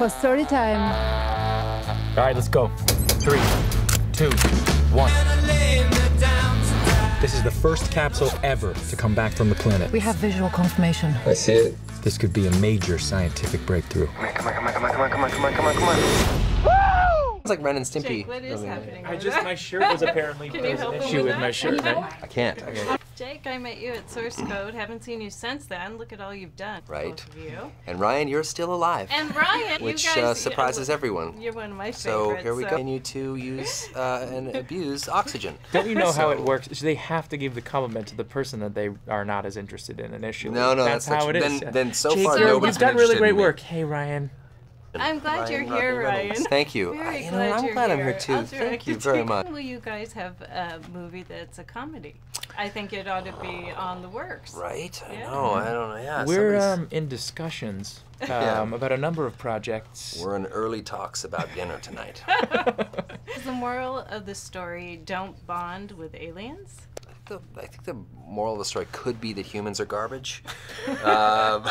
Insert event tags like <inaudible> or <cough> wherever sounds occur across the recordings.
for story time. All right, let's go. Three, two, one. This is the first capsule ever to come back from the planet. We have visual confirmation. I see it. This could be a major scientific breakthrough. Come on, come on, come on, come on, come on, come on, come on, come on like Ren and Stimpy. Jake, what is happening? I just my shirt was <laughs> apparently Can there you was an help him issue with with my shirt. right? I can't. Okay. Jake, I met you at Source Code. Haven't seen you since then. Look at all you've done. Right. Both of you. And Ryan, you're still alive. And Ryan, which you guys, uh, surprises everyone. You're one of my So favorites. here we go. Continue to use uh, and abuse oxygen. <laughs> Don't you know how it works? So they have to give the compliment to the person that they are not as interested in initially. No, no, that's, that's how not it true. is. Then- then so Jake, far you're- nobody's you've been done really great work. Hey, Ryan. I'm glad Ryan you're Rodney here, Reynolds. Ryan. Thank you. Very I- you know, glad I'm you're glad I'm here. here too. I'll Thank you it very much. Will you guys have a movie that's a comedy? I think it ought to be on the works. Right? I Yeah. know. I don't know. Yeah. We're um, in discussions <laughs> um, Yeah. about a number of projects. We're in early talks about dinner tonight. <laughs> Is the moral of the story don't bond with aliens? The, I think the moral of the story could be that humans are garbage. <laughs> um,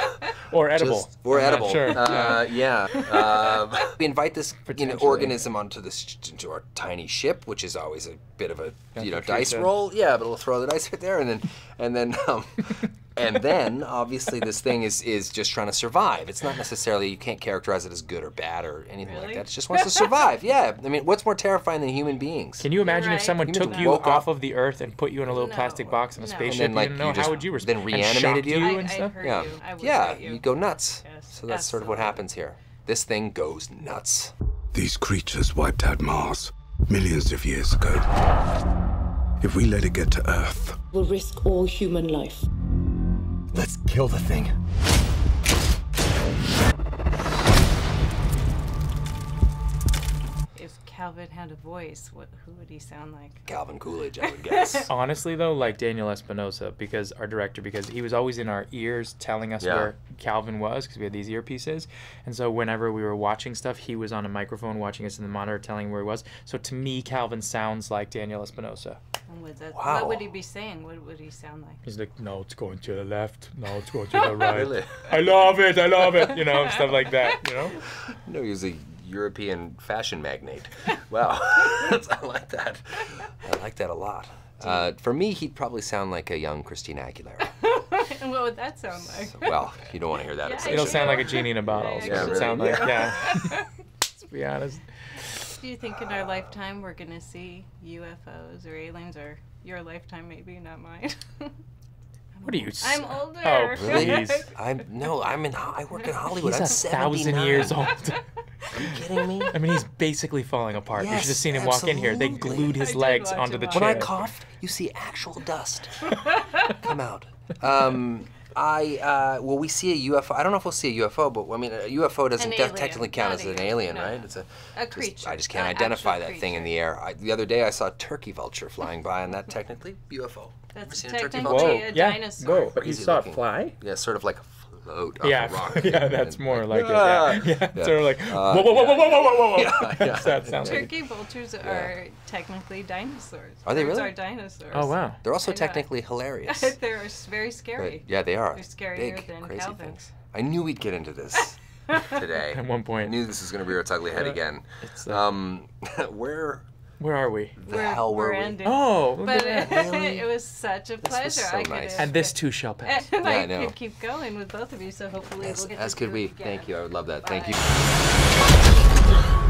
or edible. just- or I'm edible. Sure. Uh, yeah. Um, <laughs> we invite this you know, organism onto this into our tiny ship, which is always a bit of a you know dice roll. Yeah, but we'll throw the dice right there, and then and then um, <laughs> and then obviously this thing is is just trying to survive. It's not necessarily you can't characterize it as good or bad or anything like that. It just wants to survive. Yeah. I mean, what's more terrifying than human beings? Can you imagine if someone Humans took you woke off up- of the Earth and put you in a little No, plastic box in a no. spaceship? And then, like, you you know just- how would you respond? then reanimated shocked you? you I- and I'd stuff. hurt yeah. you. I would yeah. you. You go nuts. Yes, So that's sort of what happens here. This thing goes nuts. These creatures wiped out Mars millions of years ago. If we let it get to Earth, we'll risk all human life. Let's kill the thing. If Calvin had a voice, what who would he sound like? Calvin Coolidge, I would <laughs> guess. Honestly, though, like Daniel Espinosa, because our director, because he was always in our ears telling us Yeah. where Calvin was, because we had these earpieces, and so whenever we were watching stuff, he was on a microphone watching us in the monitor, telling where he was. So to me, Calvin sounds like Daniel Espinosa. And would that, Wow. What would he be saying? What would he sound like? He's like, no, it's going to the left, no, it's going to the <laughs> right. Really? I love it, I love it, you know, stuff like that, you know. <laughs> no, he was a European fashion magnate. Wow. <laughs> I like that. I like that a lot. Uh, for me, he'd probably sound like a young Christina Aguilera. and what would that sound like? well, you don't want to hear that. Yeah, It'll sound like a genie in a bottle. Yeah, so yeah, it really. sound like, yeah. Let's be honest. Do you think in our lifetime we're gonna see UFOs or aliens, or your lifetime maybe, not mine? <laughs> What are you? I'm older. Oh, <laughs> please. I'm no. I'm in. I work in Hollywood. He's I'm a thousand years old. Are you kidding me? I mean, he's basically falling apart. you should have seen him walk in here. They glued his I legs onto the chair. When I cough, you see actual dust <laughs> come out. Um, I uh, well, we see a UFO. I don't know if we'll see a UFO, but I mean, a UFO doesn't An te- alien, technically count not as an alien, no. right? It's a A just- creature. I just can't An identify actual that thing in the air. I, the other day, I saw a turkey vulture flying by, and that technically UFO. That's seen a turkey technically vulture? a yeah. dinosaur. Whoa, you saw looking. it fly? Yeah, sort of like a float. Off Yeah, a rock. <laughs> yeah, that's And more like ah! it. Yeah, <laughs> yeah. Yeah. sort of like Uh, whoa, whoa, whoa, whoa, whoa, whoa, whoa, whoa. <laughs> Yeah, yeah. That's that sounds like. Turkey vultures are technically dinosaurs. Are they Birds really? are dinosaurs. Oh wow. They're also I know. technically hilarious. They're very scary. But, yeah, they are. They're scarier Big, than crazy Calvin. things. I knew we'd get into this today. At one point, I knew this was going to rear its ugly head again. It's, uh, Um, where Where are we? the we're, hell were we're ending. Oh, But at it. <laughs> Really? it was such a pleasure. was so I could nice. And this too shall pass. <laughs> And Yeah, I I, know. could keep going with both of you, so hopefully As, we'll get as to could do we. it again. Thank you. I would love that. Thank you. <laughs>